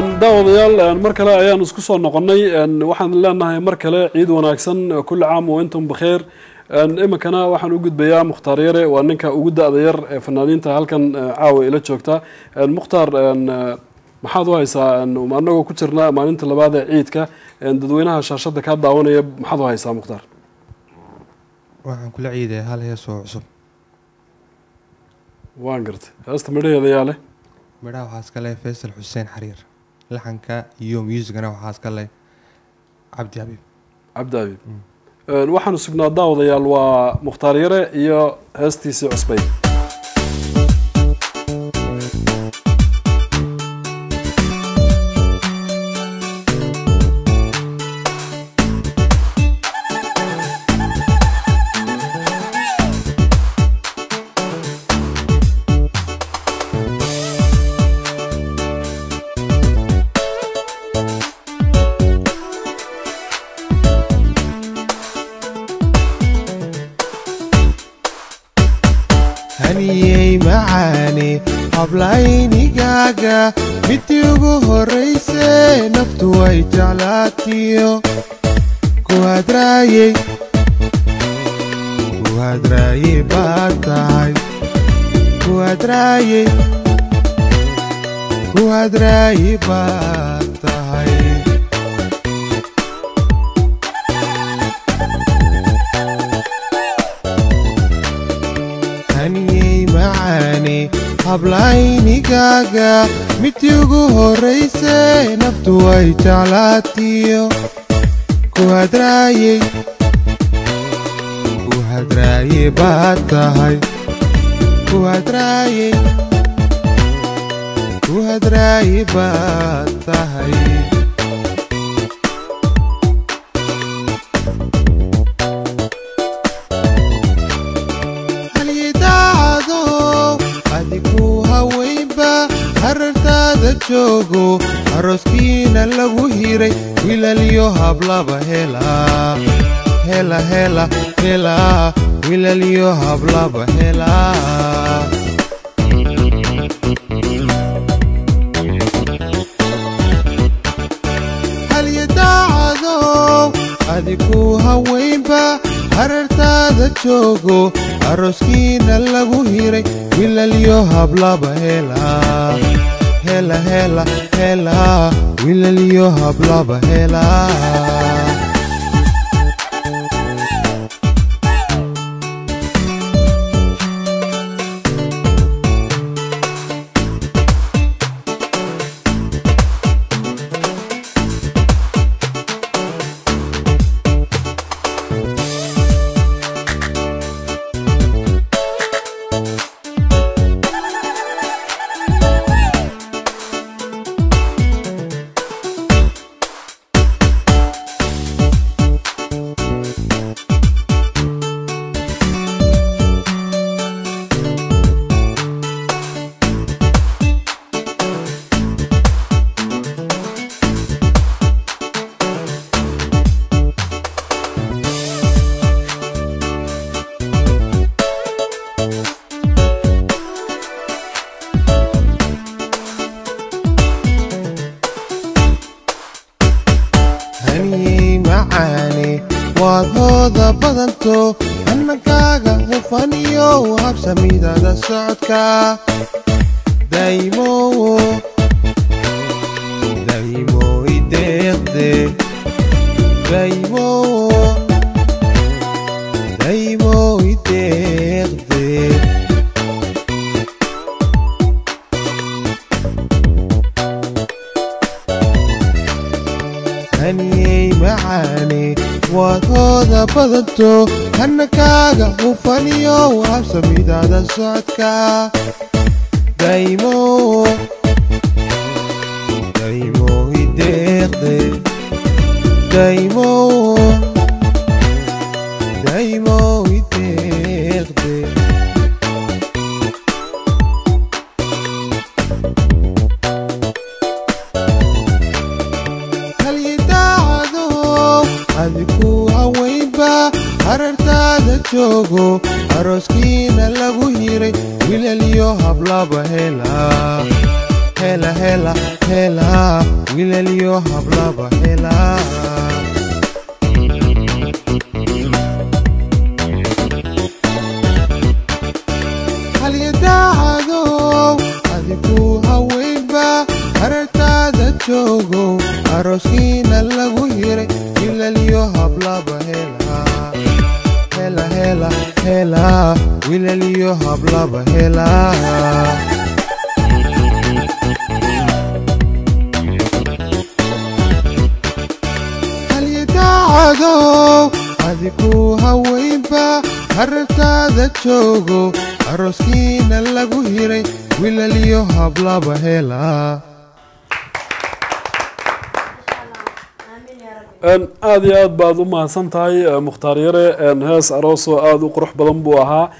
daawadayaal mar kale ayaan isku soo noqonnay. Waxaan leenahay mar kale ciid wanaagsan kulli caam wa intum bikheer. Iminkana waxaan u gudbayaa mukhtaar yare waa ninka ugu da-da yar ee fanaaniinta halkan caawa ila joogta. Mukhtaar maxaad u haysaa? Anagoo ku jirna maalinta labaad ee ciidka? Dadweynaha shaashada kaa daawanaya maxaad u haysaa mukhtaar? Waxaan kula ciidaya hal hees oo cusub. Waan gartay. Heesta midhaheeda yaa leh midhaha waxaa iska leh faysal xuseen xariir laxanka iyo muusigana waxaa iska leh cabdi xabiib cabdi abiib waxaanu sugnaa daawadayaal waa mukhtaar yare iyo heestiisii cusbay kuhadraayey kuhadraayey baad tahay haniyey macaane hablaynigaaga midii ugu horrayse naftu way jeclaatiyo kuhadraayey kuhadraayey baad tahay kuhadraayey baad tahay halyidaacado adigu haweynba harartaada joogo arooskiina lagu hiray wilalyo hablaba hela. Hela hela hela wilalyo hablaba hela adigu haweynba harartaada joogo arooskiina lagu hiray wilalyo hablaba hela wilalyo hablaba hela badanto hannakaaga hufaniyo habsamidaada socodka daymo daymo ideeqde daymo daymo wilalyo hablaba halyadaacadow adigu haweynba harartaada joogow arooskiina lagu hiray hablaba hela. Hela hela hela. Wiilaliyo hablaba hela halyadaacadow adigu haweynba harartaada joogow arooskiina lagu hiray wiilaliyo hablaba hela aada iyo aad baad u mahadsan tahay mukhtaar yare hees aroosoo aada u qurux badan buu ahaa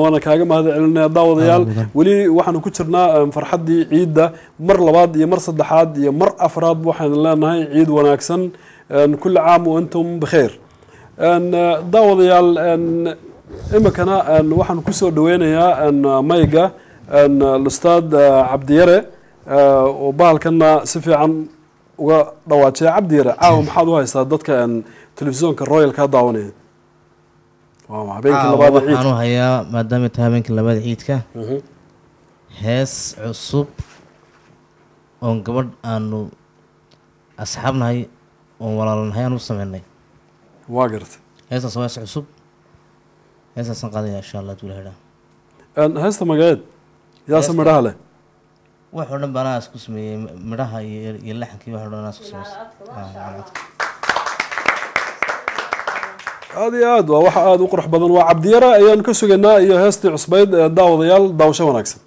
waana kaaga mahad celinaya daawadayaal weli waxaanu ku jirnaa farxaddii ciidda mar labaad iyo mar saddexaad iyo mar afraad waxaan leenahay ciid wanaagsan kulli caam antum bikheir daawadayaal imikana waxaan ku soo dhaweynayaa mayga lustaad cabdiyare oo bahalkana si fiican uga dhawaajaya cabdiyare caawa maxaad u haystaa dadka telefisyoonka royal kaa daawanaya? Labaad waxaan u hayaa maadaama tahay habeenkii labaada ciidka. Hees cusub oon gabadh aanu asxaabnahay oon walaalanahay aan u sameynay. Waa garta heestaas waa hees cusub heestaasaan qaadaya insha allah haduu ilaha heesta magaceed yaase midhaha leh. Wax oo dhan anaa isku sameeyey midhaha iyo iyo laxankii wax oo dhan anaa isku sameysay aada iyo aad waa waxa aada u qurux badan. Waa cabdiyare ayaanu ka sugaynaa iyo heestii cusbayd ee daawadayaal daawasho wanaagsan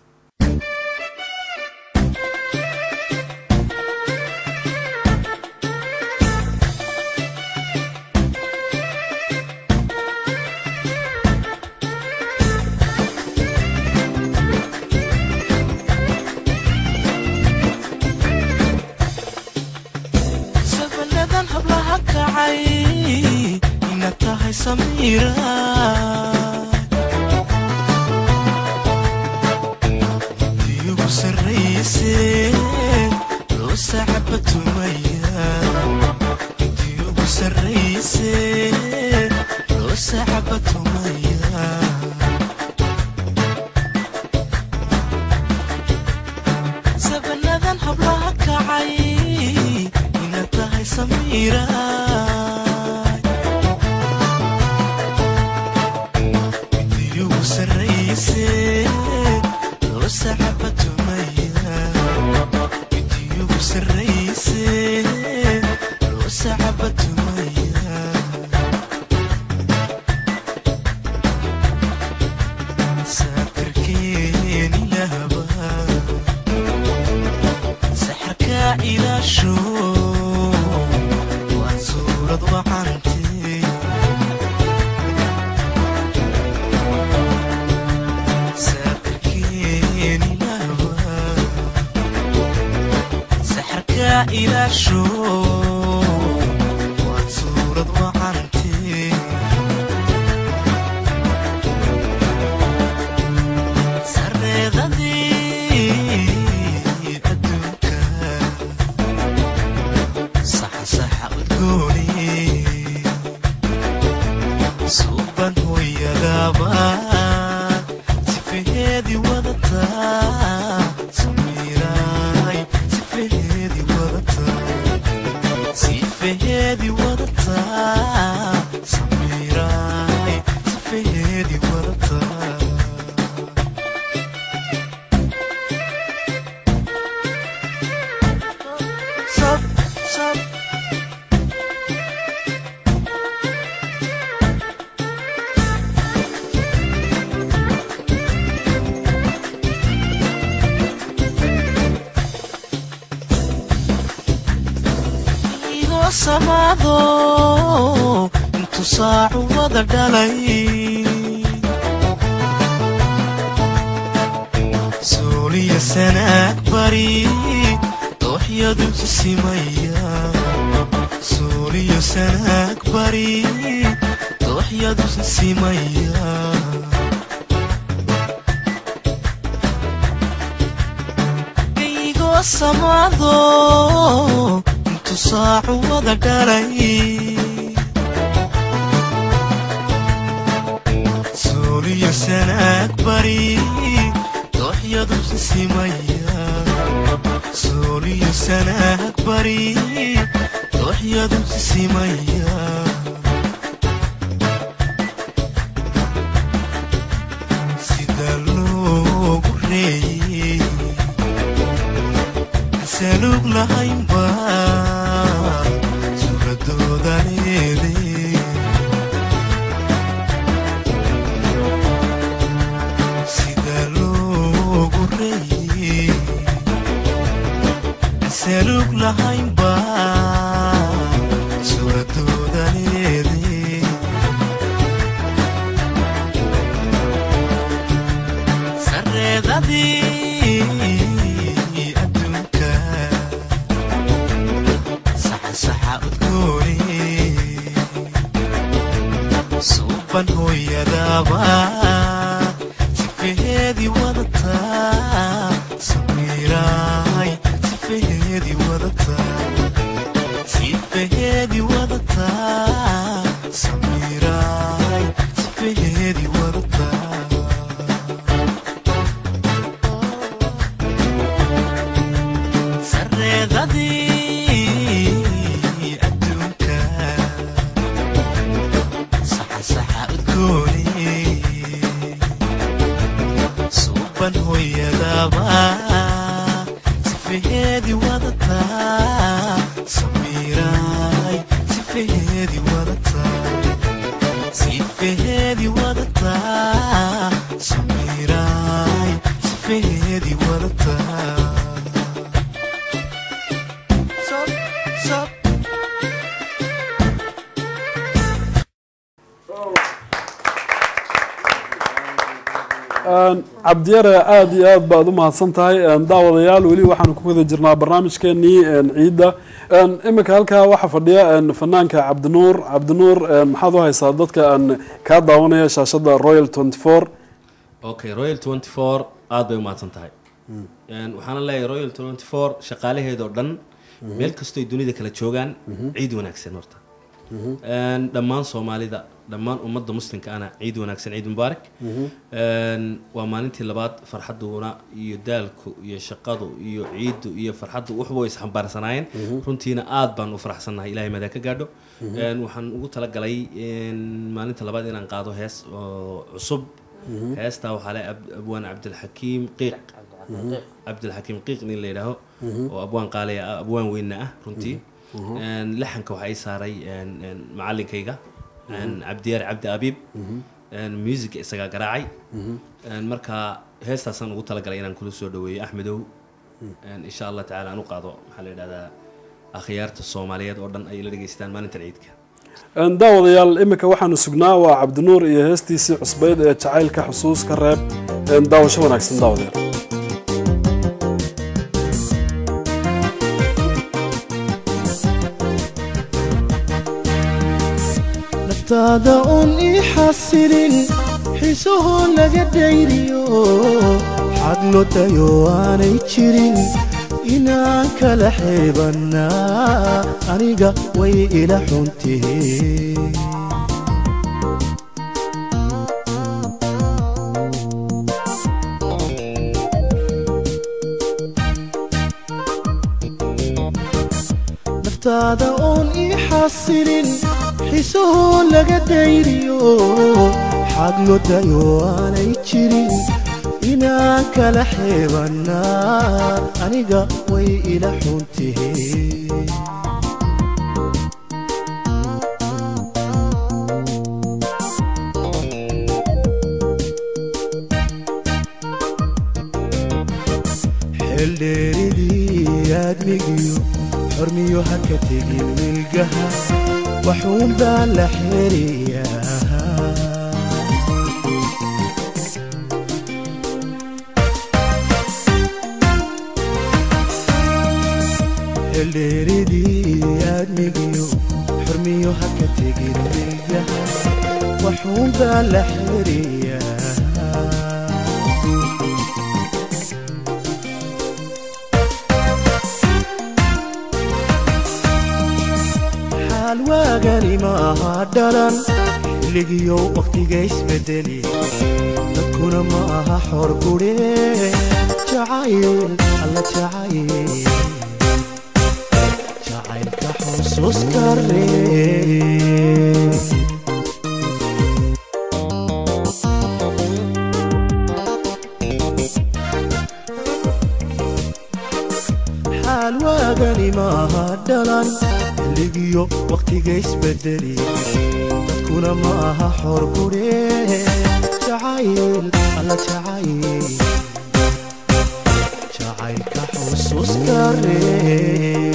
Samira ira ina show samaado intuu saacu wada dhalay suuliya sanaag bari dooxyadu sisimaya suuliyo sanaag bari dooxyadu sisimaya igoo samaado نص ساع قري سوريا سنة أكبري توحيا ضمس سيميا سوريا سنة أكبري توحيا ضمس سيميا sifeheedii wadataa samiiraay sifeheedii wadataa cabdiyare aada iyo aad baad u mahadsan tahay daawadayaal weli waxaanu ku wada jirnaa barnaamijkeenii ciidda. Iminka halkaa waxaa fadhiya fanaanka cabdinuur. Cabdinuur maxaad u haysaa dadka kaa daawanaya shaashada royal twenty four okay royal twenty four aada bay umahadsan tahay waxaana leeyahay royal twenty four shaqaalaheedoo dhan meel kastoy dunida kala joogaan ciid wanaagsan horta. Dhammaan soomaalida dhammaan ummadda muslimka ana ciid wanaagsan ciid mubaarak waa maalintii labaad farxaduna iyo daalku iyo shaqadu iyo ciiddu iyo farxaddu waxba way isxambaarsanaayeen. Runtiina aad baan u faraxsannahay ilahay madaa ka gaadho. Waxaan ugu talagalay maalinta labaad inaan qaado hees oo cusub. Heestaa waxaa le abwaan cabdilxakiim qiiq. Cabdilxakiim qiiq nin la yidhaaho oo abwaan qaaliya ah abwaan weynna ah runtii. Laxanka waxaa ii saaray macalinkayga cabdiyaar cabdi abiib music isagaa garaacay. Marka heestaasaan ugu talagalay inaan kula soo dhaweeyo axmedow. Insha allah tacaala aan u qaado maxaa la yidhahdaa akhyaarta soomaaliyeed oo dhan ay la dhegeystaan maalintan ciidka. Daawadayaal iminka waxaanu sugnaa waa cabdinuur iyo heestiisii cusbayd ee jacaylka xusuus ka reeb daawasho wanaagsan daawadayaal هذا يحسرين حسه لقديريو حقلو تيو آني جرين إنا كلا حيبنا أنيقا وي إلى حنتهين نفتادا أون إحسرين حسنين حسون لغا دايريو. حقلو دايو أنا يجرين. إنا كلا حيوانا أنيقا وي إلى حنتهي حلديري دي أدمي ارميو هكا تجي من القها وحوم بالحرية اللي ريدي يا نجيو حرميو حكا تيجي من القها وحوم بالحرية dhalan xilligiyo wakhtiga isbedeli dadkuna ma aha xor gure. Jacayl alla jacayl. Jacaylka xusuuska ree xilligiyo wakhtiga isbedeli dadkuna ma aha xor gure. Jacayl alla jacayl jacaylka xusuuska ree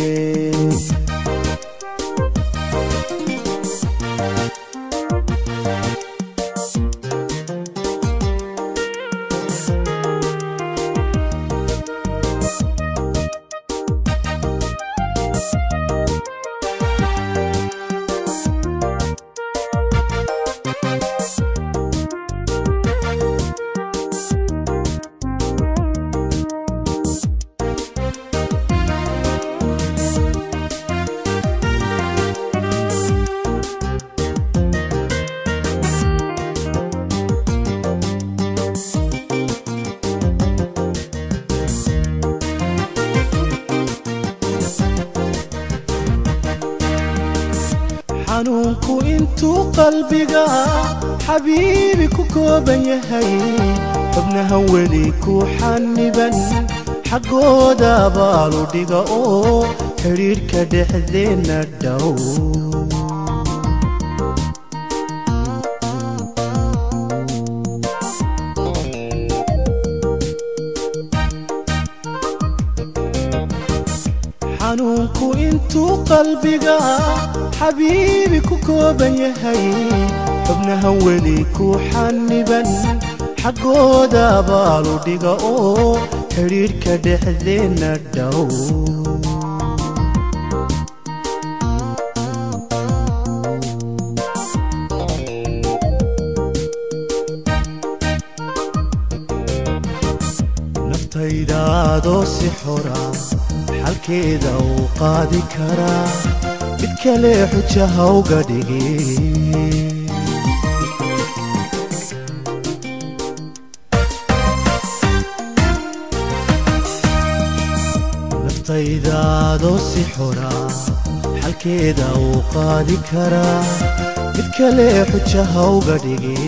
حنونكو انتو قلبي حبيبي كوكو بني هاي. ابن هوليكو حني بن حقو دابالو ديغا أو كرير كدح ذينا الدو intuu qalbiga xabiibi ku kooban yahay xubnahan weli ku xaniban xaggooda baalu dhiga oo xidhiidhka dhexdeenna dhow naftaydaadoo si xora mid kale xuja hawga dhigi naftaydaadoo si xora xalkeeda uu qaadi karaa mid kale xuja hawga dhigi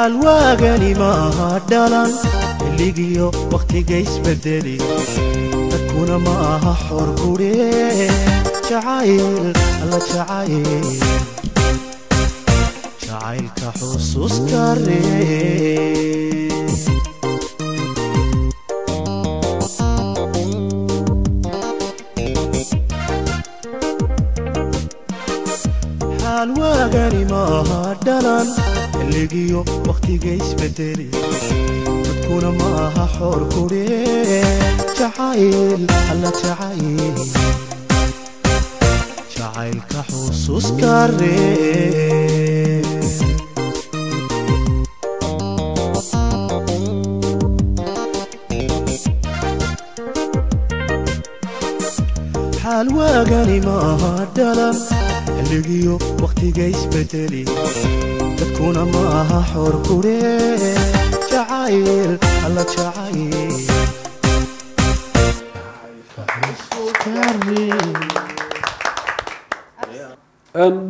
xaal waagani maaha dhalan xilligiyo wakhtiga isbedeli dadkuna ma aha xor gure jacayl alla jacayl jacaylka xusuuska ree xilligiyo wakhtiga isbedeli dadkuna ma aha xor gure jacayl alla jacayl jacaylka xusuuska ree xaal waagani maaha dhalan xilligiyo wakhtiga isbedeli dadkuna ma aha xor gure jacayl alla jacayl.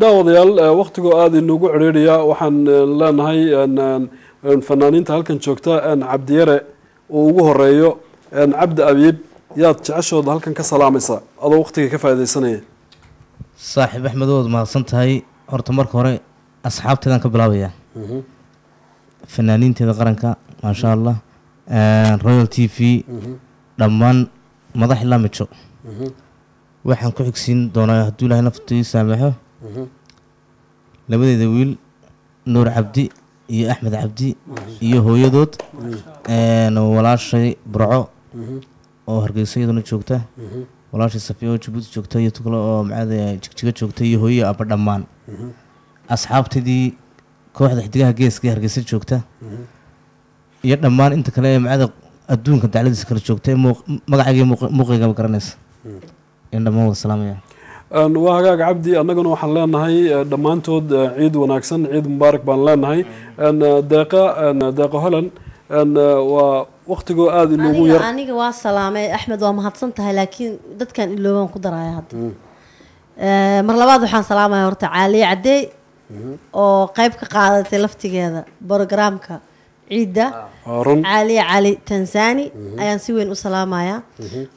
Daawadayaal eh, wakhtigoo aada inoogu cedheeraya waxaan eh, leenahay en, en, en, fanaaniinta halkan joogta cabdiyare uu ugu horeeyo cabdi abiib yaad jeceshooda halkan ka salaamaysa adoo wakhtiga ka faaidaysanaya saaxiib axmedood mahadsan tahay horta marka hore asxaabteedaan ka bilaabaya fanaaniinteeda qaranka maasha allah royal t v dhammaan madax ilaa mijo waxaan ku xigsiin doonaa hadduu ilaahay naftii saamaxo. Labadeeda wiil nuur cabdi iyo axmed cabdi iyo hooyadood een, walaashay burco. Oo hargeysa iyaduna joogta. Walaashay safiya oo jabuuti joogta iyo tukale oo macada jigjiga joogta iyo hooyaya aba dhammaan asxaabtadii kooxda xidigaha geeska ee hargeysa joogta. Iyo dhammaan inta kale ee macada adduunka dacladiisa kala joogta ee muuq- magacayga iyo muuq- muuqaygaba garanaysa. In dhammaan wada salaamaya. Waa hagaag cabdi annaguna waxaan leenahay eh, dhammaantood eh, ciid wanaagsan ciid mubaarak baan leenahay. Een, eh, deeqa deeqa eh, waa waqtigoo aada inoogu yar. aniga waa salaamay axmed waa mahadsan tahay laakiin dadkan iloobaan ku daraya hadda. Eh, mar labaad waxaan salaamaya horta caaliye cadeey oo qayb ka qaadatay laftigeeda brogramka ciidda run. caaliye cali tanzani ayaan si weyn u salaamaya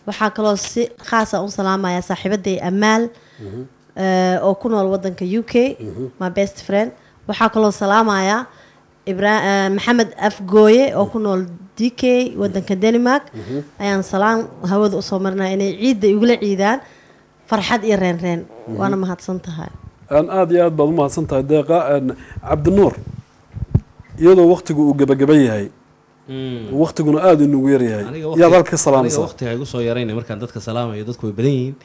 waxaa kaloo si khaasa u salaamaya saaxiibaday amaal eh, oo ku nool wadanka u k my best friend. Waxaa kaloo salaamaya Ibra- eh, maxamed afgooye oo ku nool d k wadanka denmark ayaan salaan hawada u soo marinaya inay ciidda igula ciidaan farxad iyo reen reen. Waana mahadsan tahay aada iyo aad baad u mahadsan tahay deeqa cabdinuur iyadoo waqtigu uu gebagaban yahay. Waqtiguna aada inoogu yar yahay. Aniga yaad halka ka waqtiga igu soo yarayna markaan dadka salaamayo dadku way badan yihiin.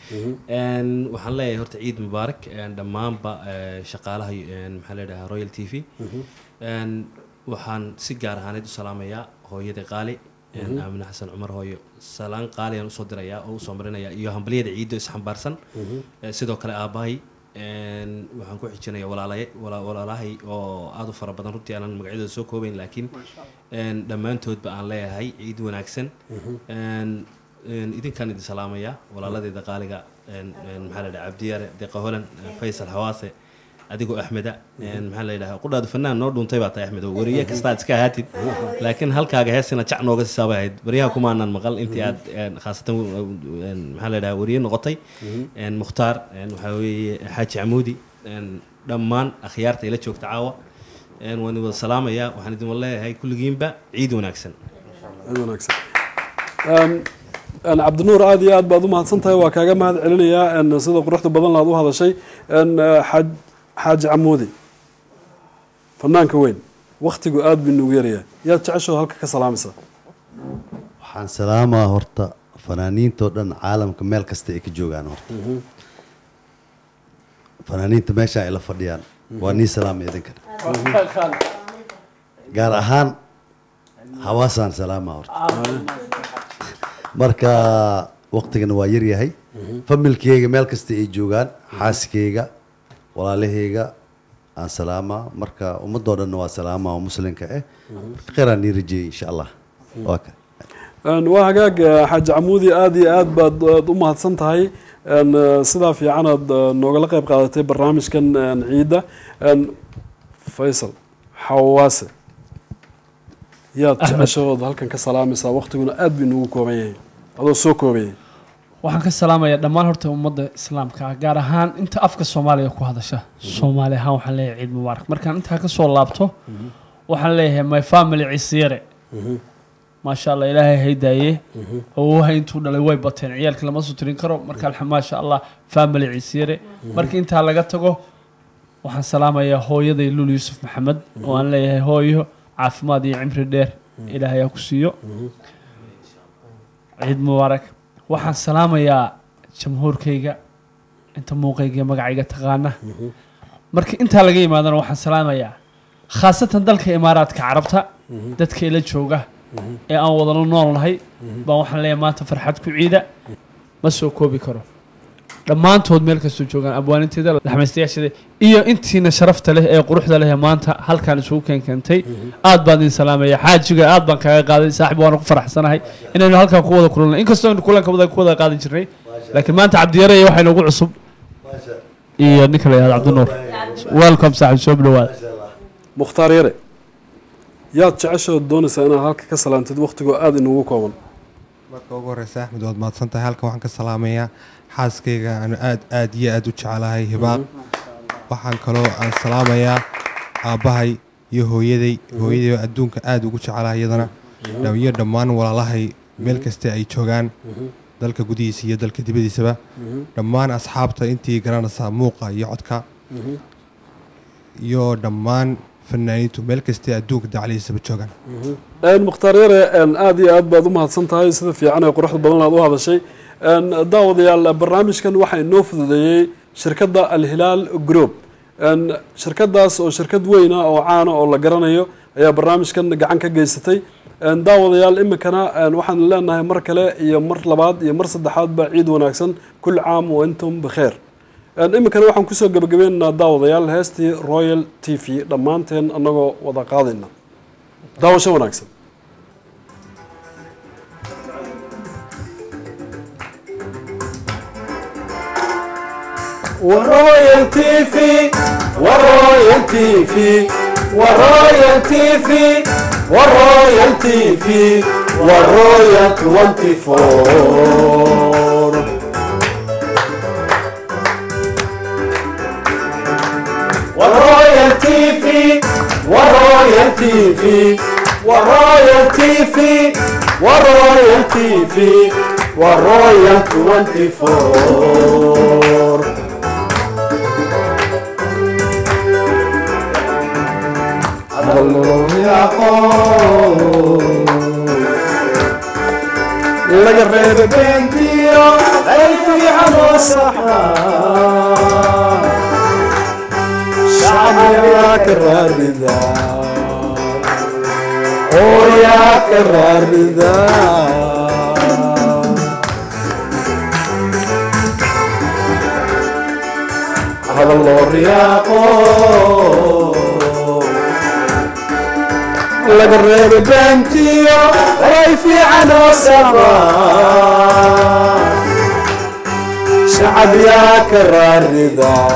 Een, waxaan leeyahay horta ciid mubaarak dhammaanba eh, shaqaalaha maxaa la yidhahaa royal t v. Een, waxaan si gaar ahaaneed u salaamayaa hooyada qaali een, aamine xasan cumar hooyo. Salaan qaali aan u soo dirayaa oo u soo marinaya iyo hambalyada ciiddo isxambaarsan Eh, sidoo kale aabbahay een, waxaan ku xijinaya walaalahay oo aada u fara badan. Runtii aanan magacyadooda soo koobayn laakiin dhammaantoodba aan leeyahay ciid wanaagsan. Een, idinkaan idin salaamaya. Walaaladeeda qaaliga maxaa la dhaha cabdiyaare deeqa holan faysal xawaase adigoo axmeda maxaa la yidhaha qudhaadu fanaan noo dhuuntay baa tahay axmed oo wariye kastaad iska ahaatid laakiin halkaaga heesina jac nooga sisaabay ahayd. Baryaha kumaanan maqal intii aad khaasatan maxaa la yidhaha wariye noqotay. Mukhtaar waxaa weeye xaaji camuudi dhammaan akhyaarta ila joogta caawa. Waan wada salaamayaa waxaan idin leeyahay kulligiinba ciid wanaagsan. Aad cabdinuur aada iyo aad baad u mahadsan tahay waa kaaga mahad celinayaa. Sida quruxda badan laad u hadashay xaaji camuudi fanaanka weyn waqtigu aada buu inoogu yaryahay yaad jeceshoo halka ka salaamaysaa waxaan salaamaa horta fanaaniintoo dhan caalamka meel kasta ay ka joogaan horta fanaaniinta meesha ay la fadhiyaan waa nii salaama idinkana gaar ahaan hawaasaan salaamaa horta marka waqtigana waa yaryahay familkeyga meel kasta ay joogaan xaaskeyga walaalaheyga aan salaamaa marka ummadoo dhanna waa salaamaa oo muslimka ah marka kheyraan nii rajeeyey insha allah waa Een, waa hagaag eh, xaaji camuudi aada iyo aad baad aad u mahadsan tahay. Eh, sidaa fiican aad eh, noogala qayb qaadatay barnaamijkan ciidda faysal xawaase. Yaad jeceshood halkan ka salaamaysaa waqtiguna aad buu inoogu kooban yahay adoo soo koobayay waxaan ka salaamayaa dhammaan horta ummadda islaamka ah gaar ahaan inta afka soomaaliga ku hadasha. Soomaali ahaan waxaan leeyahay ciid mubaarak markaan intaa ka soo laabto waxaan leeyahay my family ciisiyare maasha allah ilaahay haydaaye awowaha intuu dhalay way bateen. Ciyaalka lama soo tirin karo. Marka maasha allah family ciisiyare marka intaa laga tago waxaan salaamayaa hooyaday lul yuusuf maxamed oo aan leeyahay hooyo caafimaad iyo cimri dheer. Ilaahay ha ku siiyo. Ciid mubaarak waxaan salaamayaa jamhuurkayga inta muuqayga magacayga taqaana. Marka intaa laga yimaadana waxaan salaamayaa khaasatan dalka imaaraadka carabta dadka ila jooga ee aan wadano noolnahay baan waxaan leeyahay maanta farxad ku ciida ma soo koobi karo dhammaantood meel kastoo joogaan abwaaninteeda laxmaystayaasheeda iyo intiina sharafta leh ee quruxda leh ee maanta halkaan isugu keenkeentay aad baan idin salaamaya xaajiga aad baan kaaga qaaday saaxib waana ku faraxsanahay inaynu halkaan ku wada kulannay inkastoo aynu kulanka wada ku wada qaadan jirnay laakiin maanta cabdiyare iyo waxaa inoogu cusub. Iyo ninka la yihahdo cabdinuur welcome saaxib soo dhawaada mukhtaar yare yaad jeceshood doonaysaa inaad halka ka salaantid waqtigoo aada inoogu kooban? Marka ugu horeysa axmed waad mahadsan tahay halkan waxaan ka salaamayaa xaaskayga aanu aad aad iyo aad u jecelahay hibaaq waxaan kaloo aan salaamayaa aabbahay iyo hooyaday. Hooyaday oo adduunka aad ugu jecelahay iyadana. Iyo dhammaan walaalahay meel kasta ay joogaan. Dalka gudihiisa iyo dalka dibadiisaba. Dhammaan asxaabta intii garanaysaa muuqa iyo codka. Iyo dhammaan fanaaniintu meel kastay adduunka daclihiisaba joogaan. Mukhtaar yare een, aad iyo aad baad u mahadsan tahay sida fiican ee quruxda badan aad u hadashay daawadayaal barnaamijkan waxaa inoo fududeeyey shirkadda alhilaal group. Shirkadaas oo shirkad weyn ah oo caana oo la garanayo ayaa barnaamijkan gacan ka geysatay. Daawadayaal iminkana waxaan leenahay mar kale iyo mar labaad iyo mar saddexaadba ciid wanaagsan. Kul caam wa intum bikheer iminkana waxaan ku soo gebagabeynaynaa daawadayaal heestii royal t v. Dhammaanteen annagoo wada qaadayna. Daawasho wanaagsan والرويال تي في والرويال تي في والرويال تي في والرويال تي في والرويال 24 والرويال تي في والرويال تي في والرويال تي في والرويال تي في والرويال 24 laga reebe beentiyo ay fiican oo saxa shacbigaa ka raarida oo yaa ka raarida hadal لقرير بنتيو ريفي على سبا شعب يا كرار رضا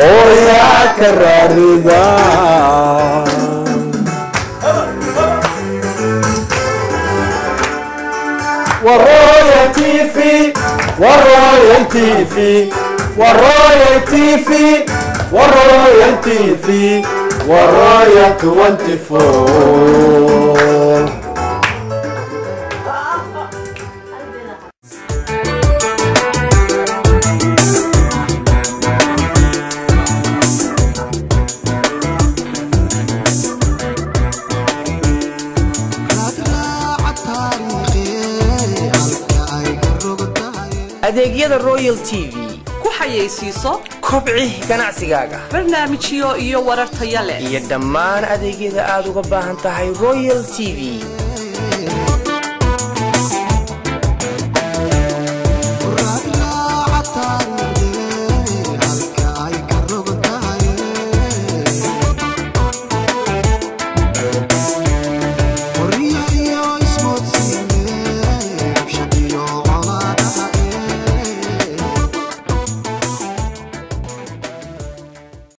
أو يا كرار رضا والراية في والراية في والراية في والراية في. والرويال 24 adeegyada royal t v ku xayeysiiso kobci ganacsigaaga. Barnaamijyo iyo warar taya leh iyo dhammaan adeegyada aad uga baahan tahay royal t v